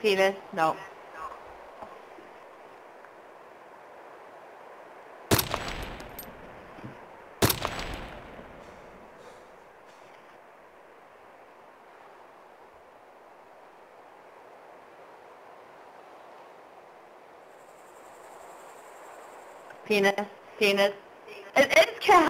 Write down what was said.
Penis? No. Penis? Penis? It's cat.